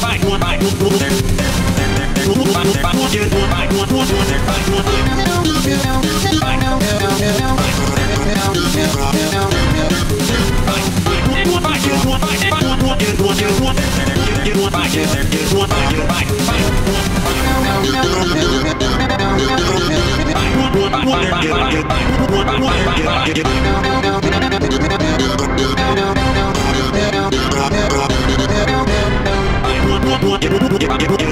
Bye. Get